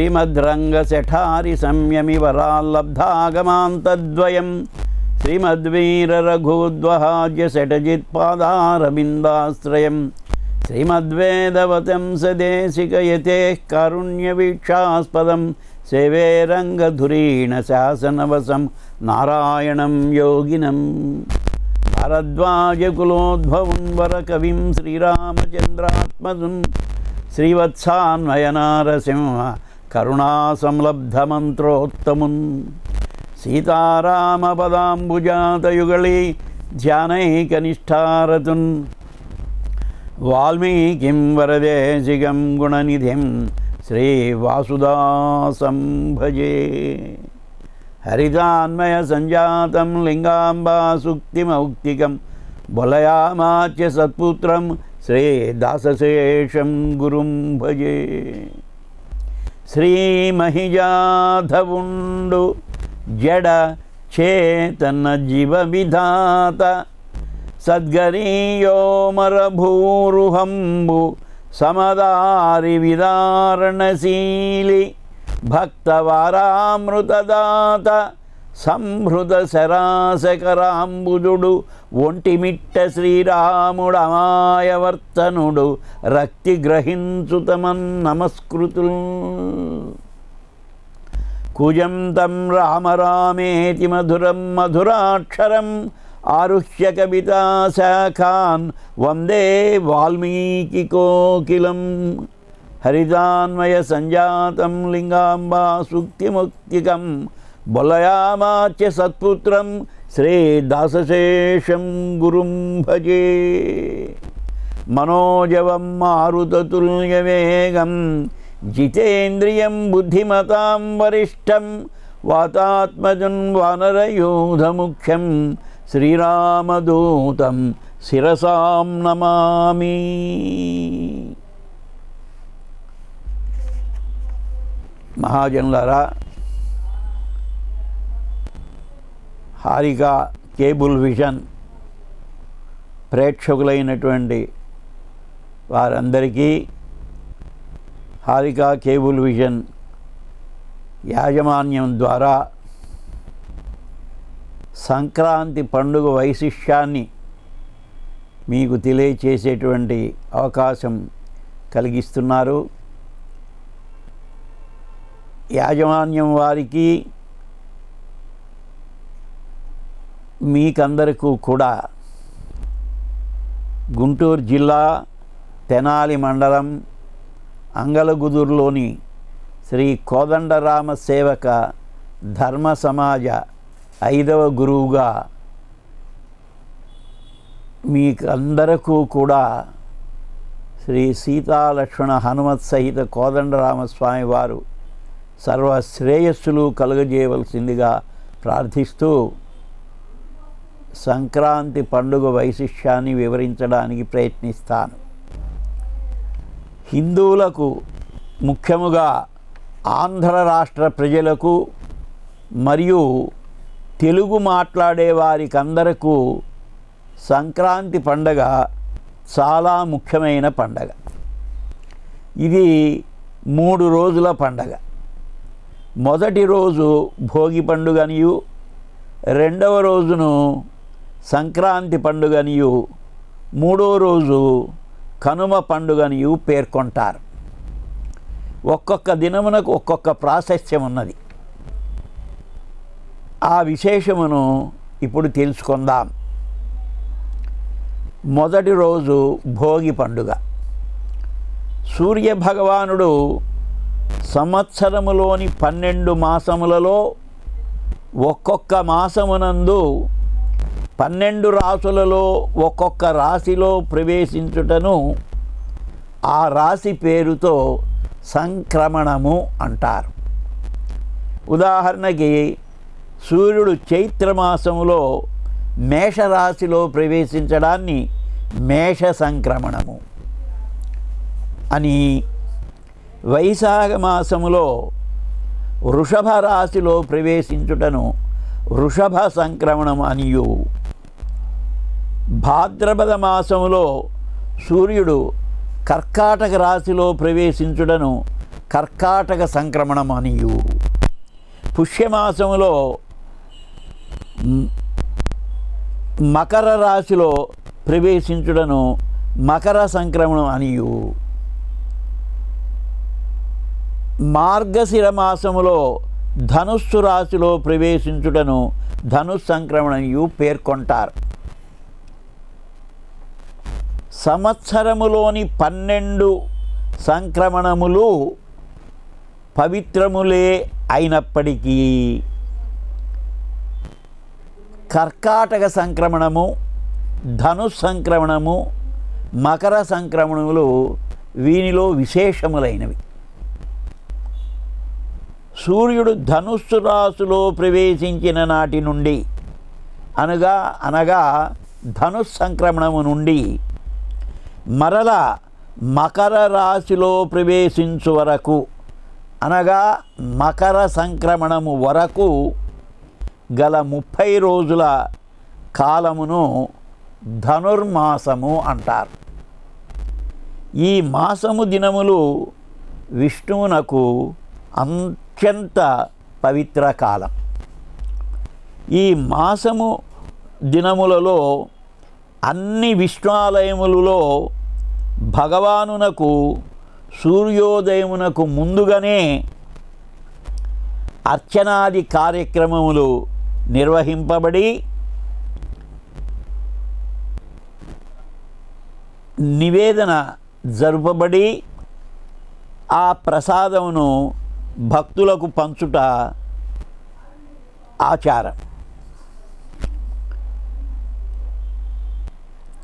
శ్రీమద్రంగశఠారి సంయమివరాల్లబ్ధాగమాంతద్వయం శ్రీమద్వీరరఘూద్వహాజ్య శటజిత్పాదారవిందాశ్రయం శ్రీమద్వేదవతం సదేశికయతే కారుణ్యవీక్షాస్పదం సేవే రంగధురీణ శాసనవసం నారాయణం యోగినం. భరద్వాజకులోద్భవం వరకవిం శ్రీరామచంద్రాత్మజం. करुणासंलब्धमन्त्रोत्तमुन् सीतारामपदाम्बुजातयुगली ध्यानैकनिष्ठारतुन् वाल्मीकिं वरदेशिकं गुणनिधिं श्रीवासुदासं भजे हरितान्मयसञ्जातं लिङ्गाम्बासुक्तिमौक्तिकं बलयामाच्य सत्पुत्रं श्रीदासशेषं गुरुं भजे శ్రీమహిజాధవుండు జడ చేతన జీవ విధాత సద్గరీయోమరభూరుహంబు సమదారి విదారణశీలి భక్తవారామృతదాత సంహృత శరాశకరాంబుజుడు ఒంటిమిట్ట శ్రీరాముడు అమాయవర్తనుడు రక్తి గ్రహించుతమన్ నమస్కృతుల్. కుజం తం రామరామేతి మధురం మధురాక్షరం ఆరుహ్య కవితా శాఖాన్ వందే వాల్మీకి కోకిలం. హరిదాన్వయ సంజాతం లింగాంబా సుక్తిముక్తికం బొలయామాచ్య సత్పుత్రం శ్రీదాసశేషం గురుం భజే మనోజవం మారుతతుల్యవేగం జితేంద్రియం బుద్ధిమతాం వరిష్టం వాతాత్మజం వానరయూధముఖ్యం శ్రీరామదూతం శిరసాం నమామి మహాజనులారా హారిక కేబుల్ విజన్ ప్రేక్షకులైనటువంటి వారందరికీ హారిక కేబుల్ విజన్ యాజమాన్యం ద్వారా సంక్రాంతి పండుగ వైశిష్యాన్ని మీకు తెలియచేసేటువంటి అవకాశం కలిగిస్తున్నారు. యాజమాన్యం వారికి మీకందరికీ కూడా గుంటూరు జిల్లా తెనాలి మండలం అంగలగుదురులోని శ్రీ కోదండరామ సేవక ధర్మ సమాజ ఐదవ గురువుగా మీకందరకు కూడా శ్రీ సీతాలక్ష్మణ హనుమత్ సహిత కోదండరామస్వామి వారు సర్వ శ్రేయస్సులు కలుగజేయవలసిందిగా ప్రార్థిస్తూ సంక్రాంతి పండుగ వైశిష్యాన్ని వివరించడానికి ప్రయత్నిస్తాను. హిందువులకు ముఖ్యముగా ఆంధ్ర రాష్ట్ర ప్రజలకు మరియు తెలుగు మాట్లాడే వారికందరకు సంక్రాంతి పండగ చాలా ముఖ్యమైన పండగ. ఇది మూడు రోజుల పండగ. మొదటి రోజు భోగి పండుగనియు రెండవ రోజును సంక్రాంతి పండుగనియు మూడో రోజు కనుమ పండుగనియు పేర్కొంటారు. ఒక్కొక్క దినమునకు ఒక్కొక్క ప్రాశస్త్యం ఉన్నది. ఆ విశేషమును ఇప్పుడు తెలుసుకుందాం. మొదటి రోజు భోగి పండుగ. సూర్య భగవానుడు సంవత్సరములోని పన్నెండు మాసములలో ఒక్కొక్క మాసమునందు పన్నెండు రాసులలో ఒక్కొక్క రాశిలో ప్రవేశించుటను ఆ రాశి పేరుతో సంక్రమణము అంటారు. ఉదాహరణకి సూర్యుడు చైత్రమాసంలో మేషరాశిలో ప్రవేశించడాన్ని మేష సంక్రమణము అని వైశాఖ మాసములో వృషభ రాశిలో ప్రవేశించుటను వృషభ సంక్రమణం అనియు భాద్రపద మాసంలో సూర్యుడు కర్కాటక రాశిలో ప్రవేశించుటను కర్కాటక సంక్రమణం అనియు. పుష్యమాసములో మకర రాశిలో ప్రవేశించుటను మకర సంక్రమణం అనియు. మార్గశిర మాసములో ధనుస్సు రాశిలో ప్రవేశించుటను ధనుస్ సంక్రమణయు పేర్కొంటారు. సంవత్సరములోని పన్నెండు సంక్రమణములు పవిత్రములే అయినప్పటికీ కర్కాటక సంక్రమణము ధను సంక్రమణము మకర సంక్రమణములు వీనిలో విశేషములైనవి. సూర్యుడు ధనుస్సు రాశిలో ప్రవేశించిన నాటి నుండి అనగా అనగా ధనుస్ సంక్రమణము నుండి మరల మకర రాశిలో ప్రవేశించు వరకు అనగా మకర సంక్రమణము వరకు గల ముప్పై రోజుల కాలమును ధనుర్మాసము అంటారు. ఈ మాసము దినములు విష్ణువునకు అత్యంత పవిత్ర కాలం. ఈ మాసము దినములలో అన్ని విష్ణాలయములలో భగవానునకు సూర్యోదయమునకు ముందుగానే అర్చనాది కార్యక్రమములు నిర్వహింపబడి నివేదన జరుపబడి ఆ ప్రసాదమును భక్తులకు పంచుట ఆచారం.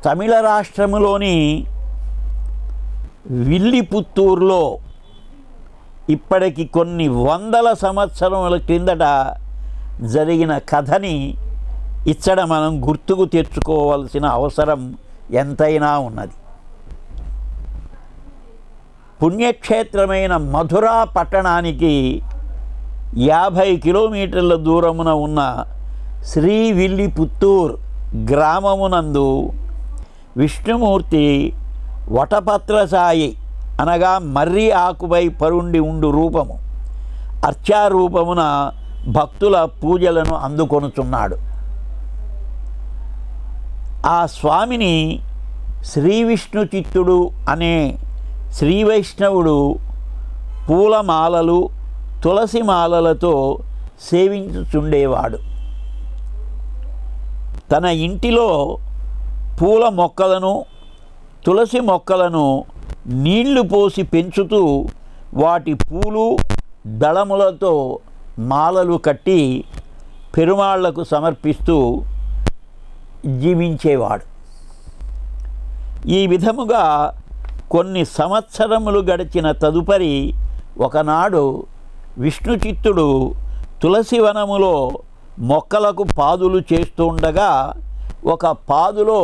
తమిళ రాష్ట్రములోని విల్లిపుత్తూరులో ఇప్పటికి కొన్ని వందల సంవత్సరముల క్రిందట జరిగిన కథని ఇచ్చడ మనం గుర్తుకు తెచ్చుకోవాల్సిన అవసరం ఎంతైనా ఉన్నది. పుణ్యక్షేత్రమైన మధురా పట్టణానికి యాభై కిలోమీటర్ల దూరమున ఉన్న శ్రీ విల్లిపుత్తూర్ గ్రామమునందు విష్ణుమూర్తి వటపత్రసాయి అనగా మర్రి ఆకుపై పరుండి ఉండు రూపము. అర్చారూపమున భక్తుల పూజలను అందుకొనుచున్నాడు. ఆ స్వామిని శ్రీ విష్ణు చిత్తుడు అనే శ్రీ వైష్ణవుడు పూలమాలలు తులసి మాలలతో సేవించుచుండేవాడు. తన ఇంటిలో పూల మొక్కలను తులసి మొక్కలను నీళ్ళు పోసి పెంచుతూ వాటి పూలు దళములతో మాలలు కట్టి పెరుమాళ్ళకు సమర్పిస్తూ జీవించేవాడు. ఈ విధముగా కొన్ని సంవత్సరములు గడిచిన తదుపరి ఒకనాడు విష్ణుచిత్తుడు తులసివనములో మొక్కలకు పాదులు చేస్తుండగా ఒక పాదులో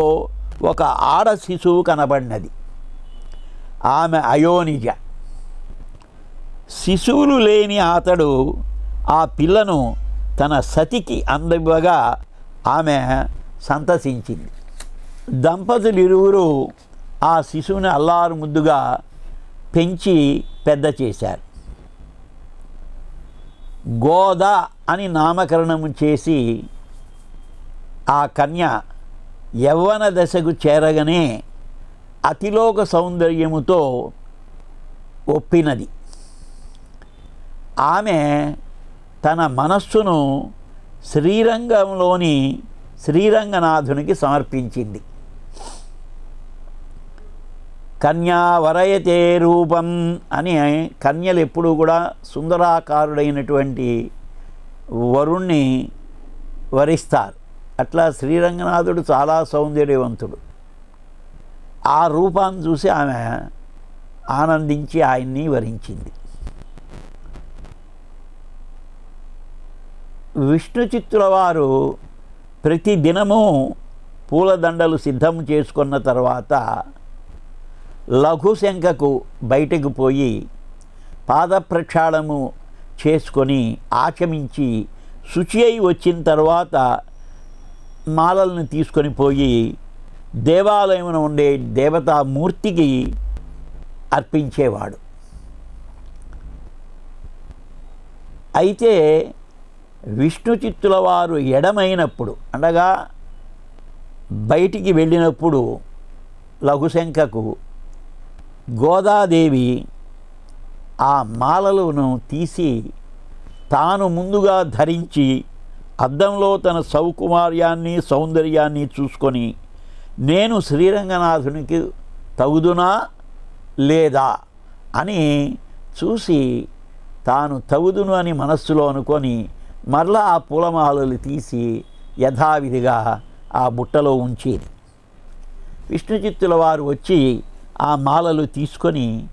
ఒక ఆడ శిశువు కనబడినది. ఆమె అయోనిజ. శిశువులు లేని అతడు ఆ పిల్లను తన సతికి అందివ్వగా ఆమె సంతసించింది. దంపతులు ఇరువురు ఆ శిశువుని అల్లారు ముద్దుగా పెంచి పెద్ద చేశారు. గోద అని నామకరణము చేసి ఆ కన్య యవ్వన దశకు చేరగానే అతిలోక సౌందర్యముతో ఒప్పినది. ఆమె తన మనస్సును శ్రీరంగంలోని శ్రీరంగనాథునికి సమర్పించింది. కన్యా వరయతే రూపం అని కన్యలు ఎప్పుడూ కూడా సుందరాకారుడైనటువంటి వరుణ్ణి వరిస్తారు. అట్లా శ్రీరంగనాథుడు చాలా సౌందర్యవంతుడు. ఆ రూపాన్ని చూసి ఆమె ఆనందించి ఆయన్ని వరించింది. విష్ణు చిత్తుల వారు ప్రతి దినము పూలదండలు సిద్ధం చేసుకున్న తర్వాత లఘుశంఖకు బయటకు పోయి పాద ప్రక్షాళము చేసుకొని ఆచమించి శుచి అయి వచ్చిన తర్వాత మాలలను తీసుకొని పోయి దేవాలయమున ఉండే దేవతామూర్తికి అర్పించేవాడు. అయితే విష్ణు చిత్తుల వారు ఎడమైనప్పుడు అనగా బయటికి వెళ్ళినప్పుడు లఘుశంఖకు గోదాదేవి ఆ మాలలను తీసి తాను ముందుగా ధరించి అద్దంలో తన సౌకుమార్యాన్ని సౌందర్యాన్ని చూసుకొని నేను శ్రీరంగనాథునికి తగుదునా లేదా అని చూసి తాను తగుదును అని మనస్సులో అనుకొని మరలా ఆ పూలమాలలు తీసి యథావిధిగా ఆ బుట్టలో ఉంచేది. విష్ణు చిత్తుల వారు వచ్చి ఆ మాలలు తీసుకొని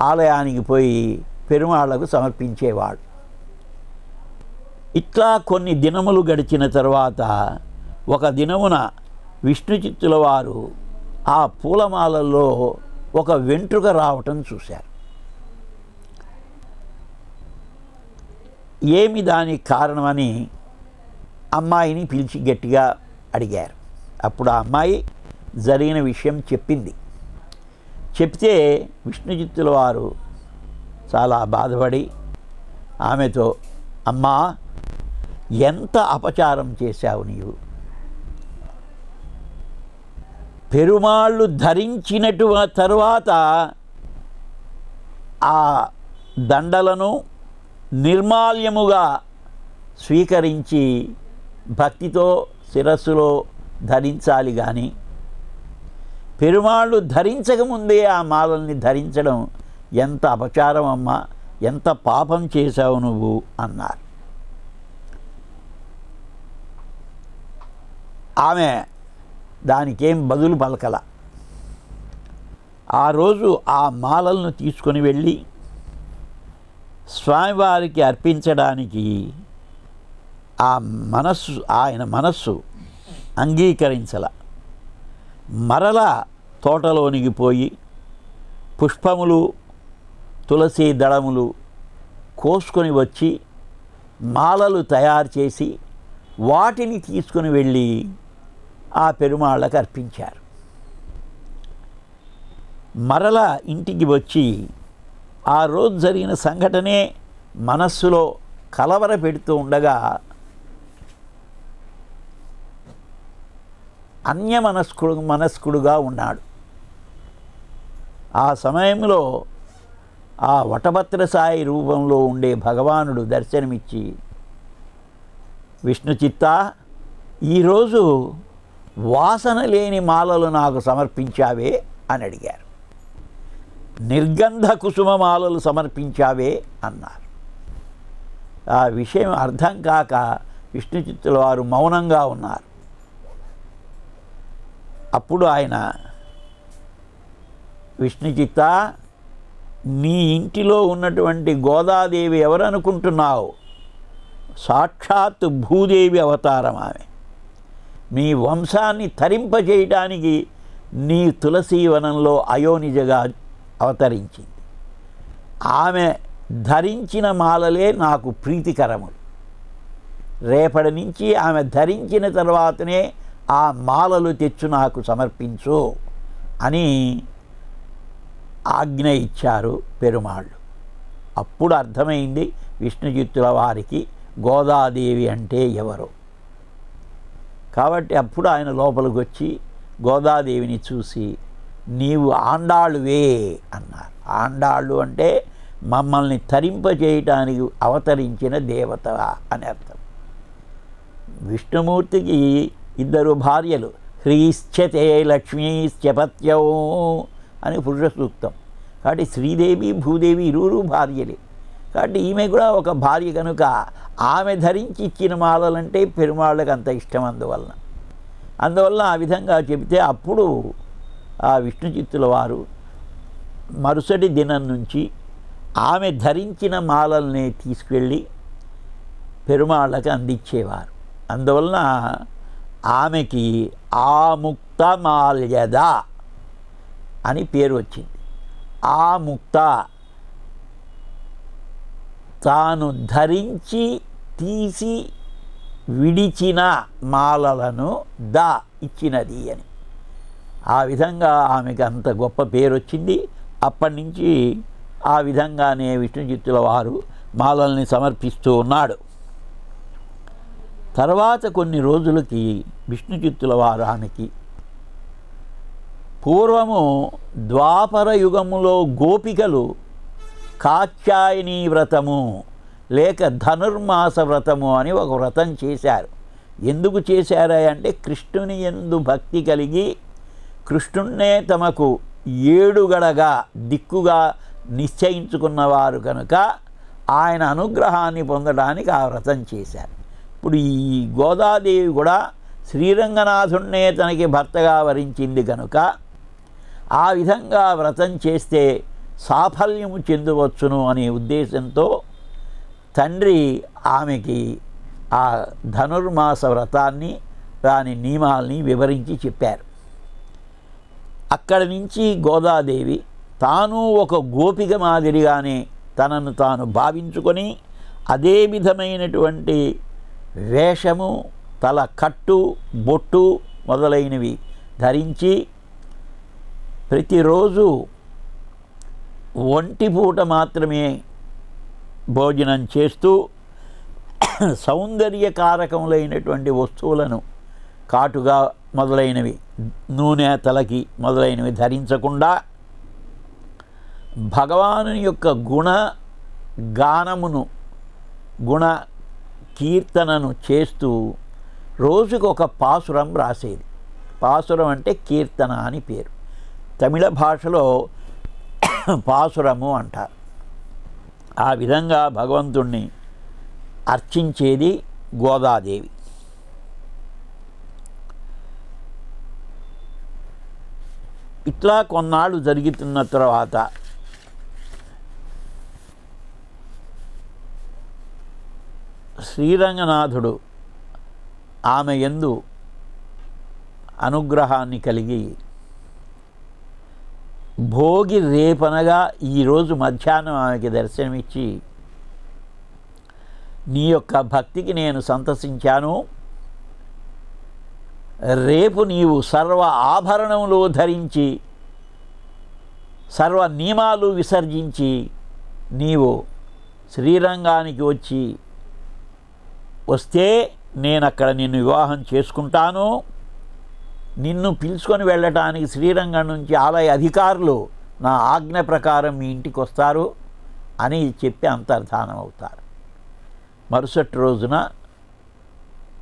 ఆలయానికి పోయి పెరుమాళ్ళకు సమర్పించేవాడు ఇట్లా కొన్ని దినములు గడిచిన తర్వాత ఒక దినమున విష్ణుచిత్తుల వారు ఆ పూలమాలల్లో ఒక వెంట్రుక రావటం చూశారు. ఏమి దానికి కారణమని అమ్మాయిని పిలిచి గట్టిగా అడిగారు. అప్పుడు ఆ అమ్మాయి జరిగిన విషయం చెప్పింది. చెప్తే విష్ణుచిత్తుల వారు చాలా బాధపడి ఆమెతో అమ్మా ఎంత అపచారం చేశావు నీవు? పెరుమాళ్ళు ధరించినటు తరువాత ఆ దండలను నిర్మాల్యముగా స్వీకరించి భక్తితో శిరస్సులో ధరించాలి కానీ పెరుమాళ్ళు ధరించకముందే ఆ మాలల్ని ధరించడం ఎంత అపచారం అమ్మా ఎంత పాపం చేశావు నువ్వు అన్నారు. ఆమె దానికేం బదులు పలకల. ఆ రోజు ఆ మాలలను తీసుకొని వెళ్ళి స్వామివారికి అర్పించడానికి ఆ మనస్సు ఆయన మనస్సు అంగీకరించల. మరల తోటలోనికి పోయి పుష్పములు తులసి దళములు కోసుకొని వచ్చి మాలలు తయారు చేసి వాటిని తీసుకుని వెళ్ళి ఆ పెరుమాళ్ళకు అర్పించారు. మరల ఇంటికి వచ్చి ఆ రోజు జరిగిన సంఘటనే మనస్సులో కలవర పెడుతూ ఉండగా అన్యమనస్కుడు మనస్కుడుగా ఉన్నాడు. ఆ సమయంలో ఆ వటభద్ర సాయి రూపంలో ఉండే భగవానుడు దర్శనమిచ్చి విష్ణు చిత్త ఈరోజు వాసన లేని మాలలు నాకు సమర్పించావే అని అడిగారు. నిర్గంధ కుసుమ మాలలు సమర్పించావే అన్నారు. ఆ విషయం అర్థం కాక విష్ణు చిత్తుల వారు మౌనంగా ఉన్నారు. అప్పుడు ఆయన విష్ణుచిత్త నీ ఇంటిలో ఉన్నటువంటి గోదాదేవి ఎవరనుకుంటున్నావు? సాక్షాత్ భూదేవి అవతారం ఆమె మీ వంశాన్ని తరింపజేయడానికి నీ తులసీవనంలో అయోనిజగా అవతరించింది. ఆమె ధరించిన మాలలే నాకు ప్రీతికరములు. రేపటి నుంచి ఆమె ధరించిన తర్వాతనే ఆ మాలలు తెచ్చు నాకు సమర్పించు అని ఆజ్ఞ ఇచ్చారు పెరుమాళ్ళు. అప్పుడు అర్థమైంది విష్ణుజిత్తుల వారికి గోదాదేవి అంటే ఎవరు? కాబట్టి అప్పుడు ఆయన లోపలికి వచ్చి గోదాదేవిని చూసి నీవు ఆండాళ్ళువే అన్నారు. ఆండాళ్ళు అంటే మమ్మల్ని తరింపజేయటానికి అవతరించిన దేవత అని అర్థం. విష్ణుమూర్తికి ఇద్దరు భార్యలు హ్రీశ్చతే లక్ష్మీశ్చపత్యం అని పురుష సూక్తం కాబట్టి శ్రీదేవి భూదేవి ఇరువురు భార్యలే. కాబట్టి ఈమె కూడా ఒక భార్య కనుక ఆమె ధరించి ఇచ్చిన మాలలంటే పెరుమాళ్ళకి అంత ఇష్టం అందువలన. అందువల్ల ఆ విధంగా చెబితే అప్పుడు ఆ విష్ణుచిత్తుల వారు మరుసటి దినం నుంచి ఆమె ధరించిన మాలల్ని తీసుకెళ్ళి పెరుమాళ్ళకి అందించేవారు. అందువలన ఆమెకి ఆముక్తమాల్యద అని పేరు వచ్చింది. ఆముక్త తాను ధరించి తీసి విడిచిన మాలలను దా ఇచ్చినది అని. ఆ విధంగా ఆమెకు అంత గొప్ప పేరు వచ్చింది అప్పటి నుంచి ఆ విధంగానే విష్ణుచిత్తుల వారు మాలల్ని సమర్పిస్తూ ఉన్నాడు. తర్వాత కొన్ని రోజులకి విష్ణుచిత్తుల వారు ఆమెకి పూర్వము ద్వాపర యుగములో గోపికలు కాత్యాయని వ్రతము లేక ధనుర్మాస వ్రతము అని ఒక వ్రతం చేశారు. ఎందుకు చేశారా అంటే కృష్ణుని ఎందు భక్తి కలిగి కృష్ణున్నే తమకు ఏడుగడగా దిక్కుగా నిశ్చయించుకున్నవారు కనుక ఆయన అనుగ్రహాన్ని పొందడానికి ఆ వ్రతం చేశారు. ఇప్పుడు ఈ గోదాదేవి కూడా శ్రీరంగనాథుణ్ణే తనకి భర్తగా వరించింది కనుక ఆ విధంగా వ్రతం చేస్తే సాఫల్యము చెందవచ్చును అనే ఉద్దేశంతో తండ్రి ఆమెకి ఆ ధనుర్మాస వ్రతాన్ని దాని నియమాల్ని వివరించి చెప్పారు. అక్కడి నుంచి గోదాదేవి తాను ఒక గోపిక మాదిరిగానే తనను తాను భావించుకొని అదే విధమైనటువంటి వేషము తల కట్టు బొట్టు మొదలైనవి ధరించి ప్రతిరోజు ఒంటి పూట మాత్రమే భోజనం చేస్తూ సౌందర్యకారకములైనటువంటి వస్తువులను కాటుగా మొదలైనవి నూనె తలకి మొదలైనవి ధరించకుండా భగవాను యొక్క గుణ గానమును గుణ కీర్తనను చేస్తూ రోజుకు ఒక పాసురం రాసేది. పాసురం అంటే కీర్తన అని పేరు. తమిళ భాషలో పాసురము అంటారు ఆ విధంగా భగవంతుణ్ణి అర్చించేది గోదాదేవి. ఇట్లా కొన్నాళ్ళు జరుగుతున్న తర్వాత శ్రీరంగనాథుడు ఆమె ఎందు అనుగ్రహాన్ని కలిగి భోగి రేపనగా ఈరోజు మధ్యాహ్నం ఆమెకి దర్శనమిచ్చి నీ యొక్క భక్తికి నేను సంతసించాను. రేపు నీవు సర్వ ఆభరణములు ధరించి సర్వ నియమాలు విసర్జించి నీవు శ్రీరంగానికి వచ్చి వస్తే నేను అక్కడ నిన్ను వివాహం చేసుకుంటాను. నిన్ను పిలుచుకొని వెళ్ళటానికి శ్రీరంగం నుంచి ఆలయ అధికారులు నా ఆజ్ఞ ప్రకారం మీ ఇంటికి వస్తారు అని చెప్పి అంతర్ధానం అవుతారు. మరుసటి రోజున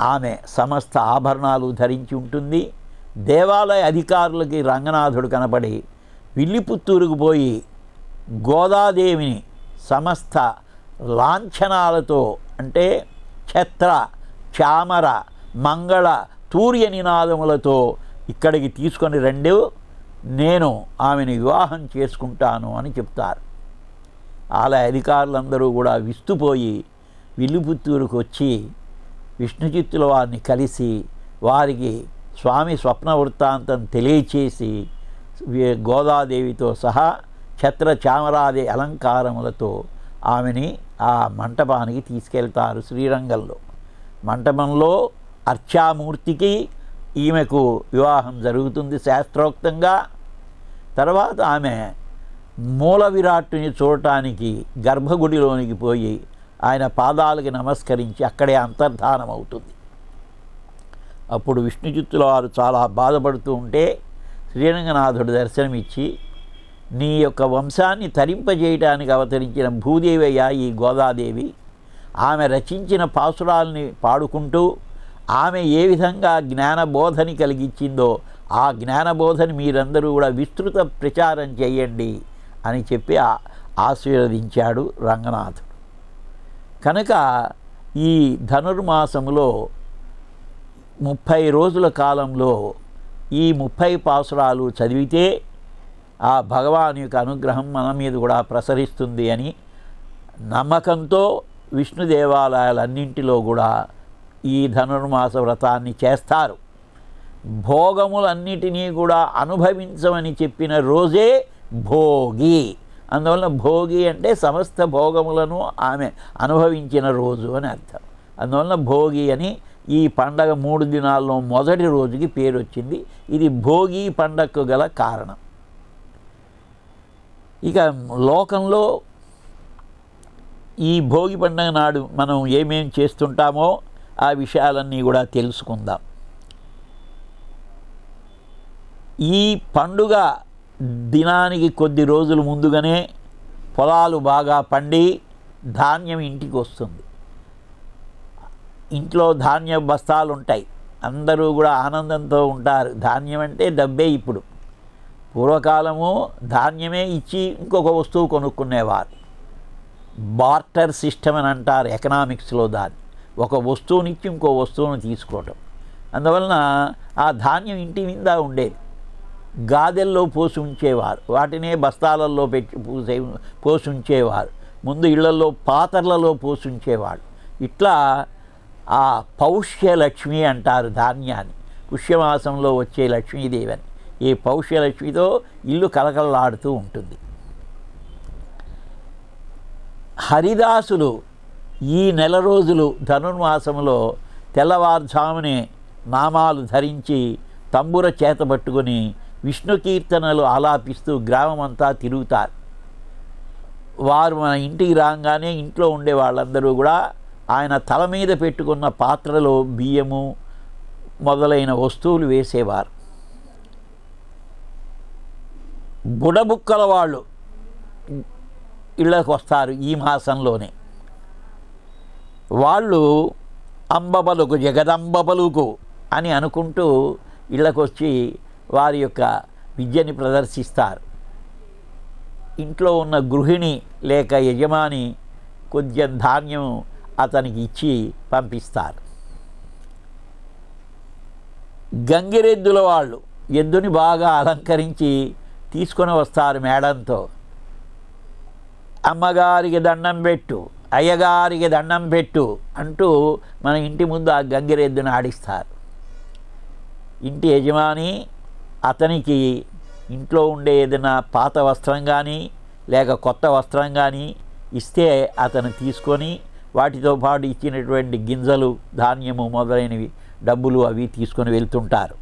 ఆమె సమస్త ఆభరణాలు ధరించి ఉంటుంది. దేవాలయ అధికారులకి రంగనాథుడు కనపడి విల్లిపుత్తూరుకు పోయి గోదాదేవిని సమస్త లాంఛనాలతో అంటే ఛత్ర చామర మంగళ తూర్య నినాదములతో ఇక్కడికి తీసుకొని రెండు నేను ఆమెను వివాహం చేసుకుంటాను అని చెప్తారు. ఆలయ అధికారులందరూ కూడా విస్తుపోయి విల్లుపుత్తూరుకు వచ్చి విష్ణుచిత్తుల వారిని కలిసి వారికి స్వామి స్వప్న వృత్తాంతం తెలియచేసి గోదాదేవితో సహా ఛత్ర చామరాది అలంకారములతో ఆమెని ఆ మంటపానికి తీసుకెళ్తారు శ్రీరంగంలో. మంటపంలో అర్చామూర్తికి ఈమెకు వివాహం జరుగుతుంది శాస్త్రోక్తంగా. తర్వాత ఆమె మూల విరాట్టుని చూడటానికి గర్భగుడిలోనికి పోయి ఆయన పాదాలకి నమస్కరించి అక్కడే అంతర్ధానం అవుతుంది అప్పుడు విష్ణుచిత్తుల వారు చాలా బాధపడుతూ ఉంటే శ్రీరంగనాథుడు దర్శనమిచ్చి నీ యొక్క వంశాన్ని తరింపజేయటానికి అవతరించిన భూదేవయ్య ఈ గోదాదేవి ఆమె రచించిన పాసురాల్ని పాడుకుంటూ ఆమె ఏ విధంగా జ్ఞానబోధని కలిగించిందో ఆ జ్ఞానబోధని మీరందరూ కూడా విస్తృత ప్రచారం చేయండి అని చెప్పి ఆశీర్వదించాడు రంగనాథుడు. కనుక ఈ ధనుర్మాసములో ముప్పై రోజుల కాలంలో ఈ ముప్పై పాసురాలు చదివితే ఆ భగవాన్ యొక్క అనుగ్రహం మన మీద కూడా ప్రసరిస్తుంది అని నమ్మకంతో విష్ణు దేవాలయాలన్నింటిలో కూడా ఈ ధనుర్మాస వ్రతాన్ని చేస్తారు. భోగములన్నిటినీ కూడా అనుభవించమని చెప్పిన రోజే భోగి. అందువలన భోగి అంటే సమస్త భోగములను ఆమె అనుభవించిన రోజు అని అర్థం. అందువలన భోగి అని ఈ పండగ మూడు దినాల్లో మొదటి రోజుకి పేరు వచ్చింది. ఇది భోగి పండగకు గల కారణం. ఇక లోకంలో ఈ భోగి పండుగ నాడు మనం ఏమేం చేస్తుంటామో ఆ విషయాలన్నీ కూడా తెలుసుకుందాం. ఈ పండుగ దినానికి కొద్ది రోజులు ముందుగానే పొలాలు బాగా పండి ధాన్యం ఇంటికి వస్తుంది. ఇంట్లో ధాన్య బస్తాలు ఉంటాయి. అందరూ కూడా ఆనందంతో ఉంటారు. ధాన్యం అంటే డబ్బే ఇప్పుడు. పూర్వకాలము ధాన్యమే ఇచ్చి ఇంకొక వస్తువు కొనుక్కునేవారు. బార్టర్ సిస్టమ్ అని అంటారు ఎకనామిక్స్లో దాన్ని. ఒక వస్తువు నుంచి ఇంకో వస్తువును తీసుకోవటం. అందువలన ఆ ధాన్యం ఇంటి మీద ఉండేది. గాదెల్లో పోసి ఉంచేవారు. వాటినే బస్తాలలో పెట్టి పూసే పోసి ఉంచేవారు. ముందు ఇళ్ళలో పాత్రలలో పోసి ఉంచేవాడు ఇట్లా ఆ పౌష్యలక్ష్మి అంటారు ధాన్యాన్ని. పుష్యమాసంలో వచ్చే లక్ష్మీదేవి అని ఈ పౌష్యలక్ష్మితో ఇల్లు కలకలలాడుతూ ఉంటుంది. హరిదాసులు ఈ నెల రోజులు ధనుర్మాసంలో తెల్లవారుజామునే నామాలు ధరించి తంబుర చేత పట్టుకొని విష్ణు కీర్తనలు ఆలాపిస్తూ గ్రామమంతా తిరుగుతారు. వారు మన ఇంటికి రాగానే ఇంట్లో ఉండే వాళ్ళందరూ కూడా ఆయన తల మీద పెట్టుకున్న పాత్రలో బియ్యము మొదలైన వస్తువులు వేసేవారు. బుడబుక్కల వాళ్ళు ఇళ్ళకు వస్తారు ఈ మాసంలోనే. వాళ్ళు అంబబలుకు జగదంబబలుకు అని అనుకుంటూ ఇళ్ళకు వచ్చి వారి యొక్క విద్యని ప్రదర్శిస్తారు. ఇంట్లో ఉన్న గృహిణి లేక యజమాని కొంచెం ధాన్యం అతనికి ఇచ్చి పంపిస్తారు. గంగిరెద్దుల వాళ్ళు ఎద్దుని బాగా అలంకరించి తీసుకొని వస్తారు మేడంతో. అమ్మగారికి దండం పెట్టు అయ్యగారికి దండం పెట్టు అంటూ మన ఇంటి ముందు ఆ గంగిరెద్దును ఆడిస్తారు. ఇంటి యజమాని అతనికి ఇంట్లో ఉండే ఏదైనా పాత వస్త్రం కానీ లేక కొత్త వస్త్రం కానీ ఇస్తే అతను తీసుకొని వాటితో పాటు ఇచ్చినటువంటి గింజలు ధాన్యము మొదలైనవి డబ్బులు అవి తీసుకొని వెళ్తుంటారు.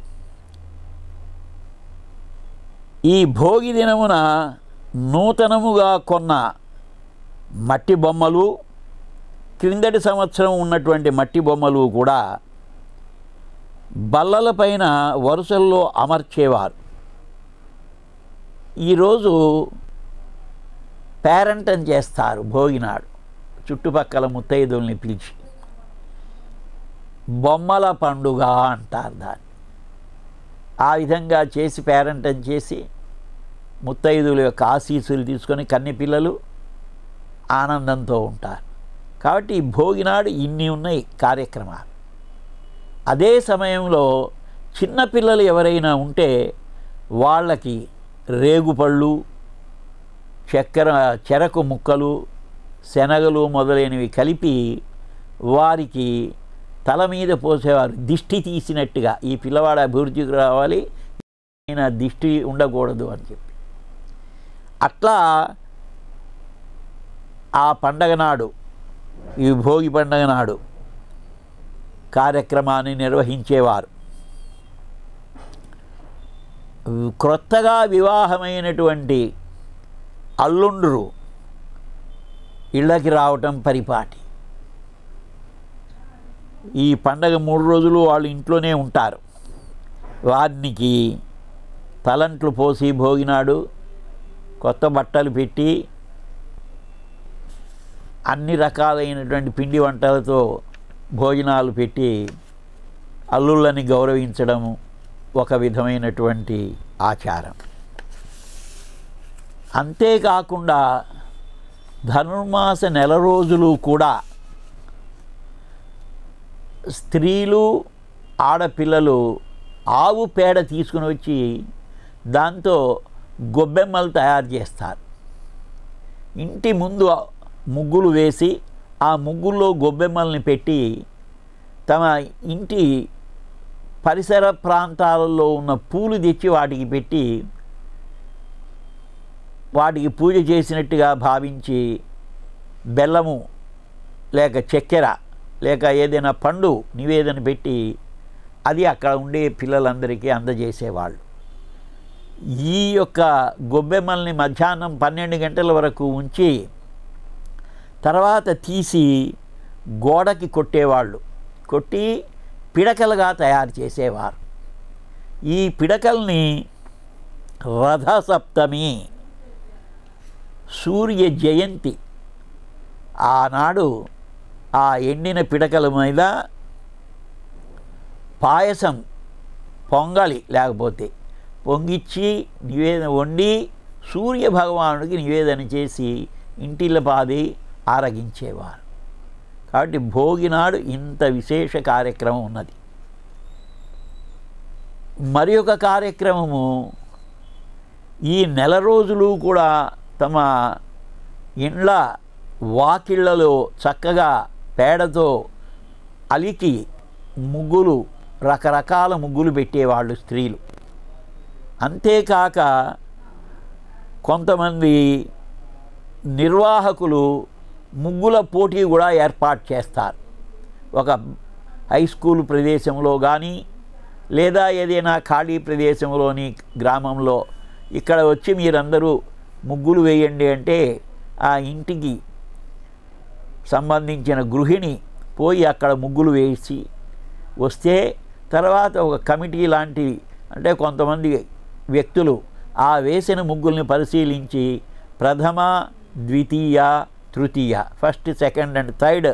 ఈ భోగి దినమున నూతనముగా కొన్న మట్టి బొమ్మలు క్రిందటి సంవత్సరం ఉన్నటువంటి మట్టి బొమ్మలు కూడా బల్లలపైన వరుసల్లో అమర్చేవారు. ఈరోజు పేరంటం చేస్తారు భోగినాడు చుట్టుపక్కల ముత్తైదుల్ని పిలిచి. బొమ్మల పండుగ అంటారు దాన్ని. ఆ విధంగా చేసి పేరంటం చేసి ముత్తైదుల యొక్క ఆశీస్సులు తీసుకొని కన్నెపిల్లలు ఆనందంతో ఉంటారు. కాబట్టి ఈ భోగినాడు ఇన్ని ఉన్నాయి కార్యక్రమాలు. అదే సమయంలో చిన్నపిల్లలు ఎవరైనా ఉంటే వాళ్ళకి రేగుపళ్ళు చక్కెర చెరకు ముక్కలు శనగలు మొదలైనవి కలిపి వారికి తల మీద పోసేవారు. దిష్టి తీసినట్టుగా ఈ పిల్లవాడు అభివృద్ధికి రావాలి దిష్టి ఉండకూడదు అని చెప్పి. అట్లా ఆ పండగ నాడు ఈ భోగి పండగ నాడు కార్యక్రమాన్ని నిర్వహించేవారు. క్రొత్తగా వివాహమైనటువంటి అల్లుండ్రు ఇళ్ళకి రావటం పరిపాటి. ఈ పండగ మూడు రోజులు వాళ్ళు ఇంట్లోనే ఉంటారు. వారికి తలంట్లు పోసి భోగినాడు కొత్త బట్టలు పెట్టి అన్ని రకాలైనటువంటి పిండి వంటలతో భోజనాలు పెట్టి అల్లుళ్ళని గౌరవించడం ఒక విధమైనటువంటి ఆచారం. అంతేకాకుండా ధనుర్మాస నెల రోజులు కూడా స్త్రీలు ఆడపిల్లలు ఆవు పేడ తీసుకుని వచ్చి దాంతో గొబ్బెమ్మలు తయారు చేస్తారు. ఇంటి ముందు ముగ్గులు వేసి ఆ ముగ్గుల్లో గొబ్బెమ్మల్ని పెట్టి తమ ఇంటి పరిసర ప్రాంతాలలో ఉన్న పూలు తెచ్చి వాటికి పెట్టి వాటికి పూజ చేసినట్టుగా భావించి బెల్లము లేక చక్కెర లేక ఏదైనా పండు నివేదన పెట్టి అది అక్కడ ఉండే పిల్లలందరికీ అందజేసేవాళ్ళు. ఈ యొక్క గొబ్బెమ్మల్ని మధ్యాహ్నం పన్నెండు గంటల వరకు ఉంచి తర్వాత తీసి గోడకి కొట్టేవాళ్ళు. కొట్టి పిడకలుగా తయారు చేసేవారు. ఈ పిడకల్ని రథసప్తమి సూర్య జయంతి ఆనాడు ఆ ఎండిన పిడకల మీద పాయసం పొంగలి లేకపోతే పొంగిచ్చి నివేదన వండి సూర్య భగవానుడికి నివేదన చేసి ఇంటిల్ల పాది ఆరగించేవారు. కాబట్టి భోగినాడు ఇంత విశేష కార్యక్రమం ఉన్నది. మరి ఒక కార్యక్రమము ఈ నెల రోజులు కూడా తమ ఇండ్ల వాకిళ్ళలో చక్కగా పేడతో అలికి ముగ్గులు రకరకాల ముగ్గులు పెట్టేవాళ్ళు స్త్రీలు. అంతేకాక కొంతమంది నిర్వాహకులు ముగ్గుల పోటీ కూడా ఏర్పాటు చేస్తారు. ఒక హై స్కూల్ ప్రదేశంలో కానీ లేదా ఏదైనా ఖాళీ ప్రదేశంలోని గ్రామంలో ఇక్కడ వచ్చి మీరందరూ ముగ్గులు వేయండి అంటే ఆ ఇంటికి సంబంధించిన గృహిణి పోయి అక్కడ ముగ్గులు వేసి వస్తే తర్వాత ఒక కమిటీ లాంటి అంటే కొంతమంది వ్యక్తులు ఆ వేసిన ముగ్గుల్ని పరిశీలించి ప్రథమ ద్వితీయ తృతీయ. ఫస్ట్ సెకండ్ అండ్ థర్డ్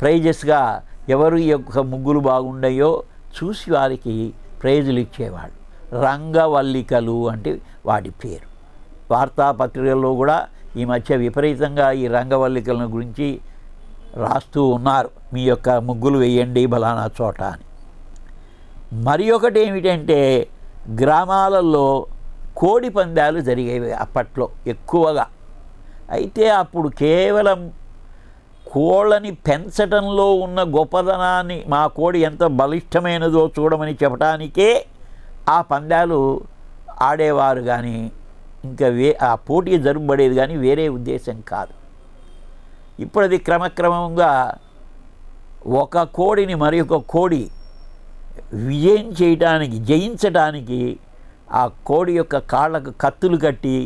ప్రైజెస్గా ఎవరు యొక్క ముగ్గులు బాగుండాయో చూసి వారికి ప్రైజులు ఇచ్చేవాడు. రంగవల్లికలు అంటే వాడి పేరు. వార్తాపత్రికల్లో కూడా ఈ మధ్య విపరీతంగా ఈ రంగవల్లికలను గురించి రాస్తూ ఉన్నారు. మీ యొక్క ముగ్గులు వేయండి బలానా చోట అని. మరి ఒకటి ఏమిటంటే గ్రామాలలో కోడి పందాలు జరిగేవి అప్పట్లో ఎక్కువగా. అయితే అప్పుడు కేవలం కోళ్ళని పెంచటంలో ఉన్న గొప్పదనాన్ని మా కోడి ఎంత బలిష్టమైనదో చూడమని చెప్పడానికే ఆ పందాలు ఆడేవారు కానీ ఇంకా వే ఆ పోటీ జరుపబడేది కానీ వేరే ఉద్దేశం కాదు. ఇప్పుడు అది క్రమక్రమంగా ఒక కోడిని మరి ఒక కోడి విజయం చేయటానికి జయించటానికి ఆ కోడి యొక్క కాళ్ళకు కత్తులు కట్టి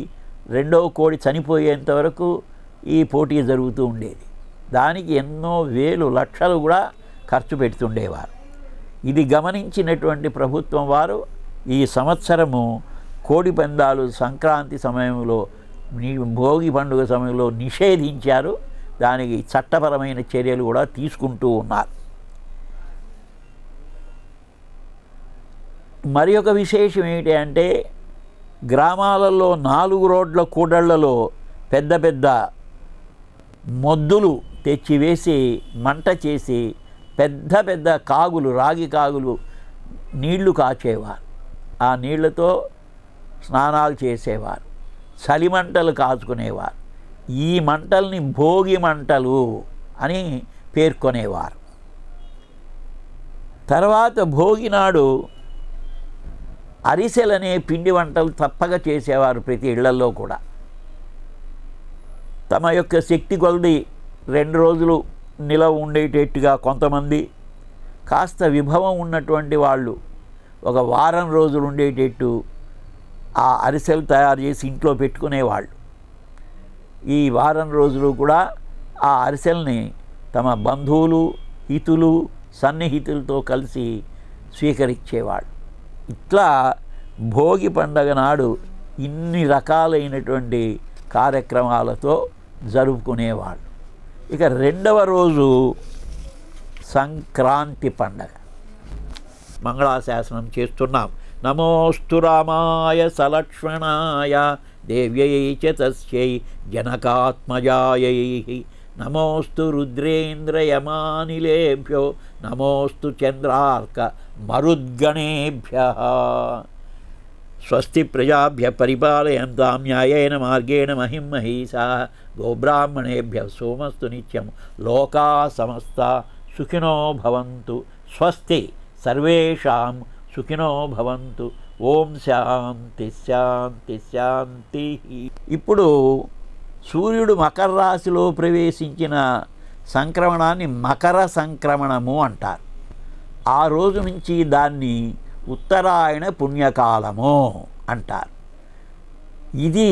రెండవ కోడి చనిపోయేంత వరకు ఈ పోటీ జరుగుతూ ఉండేది. దానికి ఎన్నో వేలు లక్షలు కూడా ఖర్చు పెడుతుండేవారు. ఇది గమనించినటువంటి ప్రభుత్వం వారు ఈ సంవత్సరము కోడి పందాలు సంక్రాంతి సమయంలో భోగి పండుగ సమయంలో నిషేధించారు. దానికి చట్టపరమైన చర్యలు కూడా తీసుకుంటూ ఉన్నారు. మరి ఒక విశేషం ఏమిటి అంటే గ్రామాలలో నాలుగు రోడ్ల కూడళ్ళలో పెద్ద పెద్ద మొద్దులు తెచ్చివేసి మంట చేసి పెద్ద పెద్ద కాగులు రాగి కాగులు నీళ్ళు కాచేవారు. ఆ నీళ్ళతో స్నానాలు చేసేవారు. చలిమంటలు కాచుకునేవారు. ఈ మంటల్ని భోగి మంటలు అని పేర్కొనేవారు. తర్వాత భోగి నాడు అరిసెలనే పిండి వంటలు తప్పక చేసేవారు ప్రతి ఇళ్ళలో కూడా. తమ యొక్క శక్తి కొలది రెండు రోజులు నిలవ ఉండేటట్టుగా కొంతమంది కాస్త విభవం ఉన్నటువంటి వాళ్ళు ఒక వారం రోజులు ఉండేటట్టు ఆ అరిసెలు తయారు చేసి ఇంట్లో పెట్టుకునేవాళ్ళు. ఈ వారం రోజులు కూడా ఆ అరిసెల్ని తమ బంధువులు హితులు సన్నిహితులతో కలిసి స్వీకరించేవాళ్ళు. ఇట్లా భోగి పండగ నాడు ఇన్ని రకాలైనటువంటి కార్యక్రమాలతో జరుపుకునేవాళ్ళు. ఇక రెండవ రోజు సంక్రాంతి పండగ. మంగళాశాసనం చేస్తున్నాం. నమోస్తు రామాయ సలక్ష్మణాయ దేవ్యై చ తస్యై జనకాత్మజాయై. నమోస్తు రుద్రేంద్రయమానిలేభ్యో. నమోస్తు చంద్రార్క మరుద్గణేభ్య స్వస్తి ప్రజాభ్య పరిపాలయంతా న్యాయేన మార్గేణ మహిం మహీసా గోబ్రాహ్మణేభ్య సోమస్తు నిత్యం లోకా సమస్త సుఖినో భవంతు స్వస్తి సర్వేషాం సుఖినో భవంతు ఓం శాంతి శాంతి శాంతి ఇప్పుడు సూర్యుడు మకర రాశిలో ప్రవేశించిన సంక్రమణాన్ని మకర సంక్రమణము అంటారు. ఆ రోజు నుంచి దాన్ని ఉత్తరాయణ పుణ్యకాలము అంటారు. ఇది